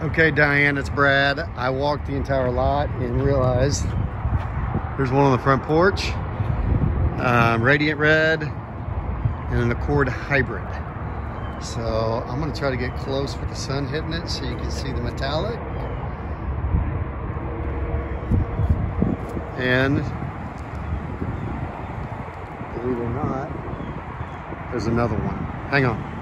Okay, Diane, it's Brad. I walked the entire lot and realized there's one on the front porch, um, Radiant Red, and an Accord Hybrid. So I'm gonna try to get close with the sun hitting it so you can see the metallic. And believe it or not, there's another one. Hang on.